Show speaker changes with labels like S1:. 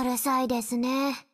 S1: うるさいですね。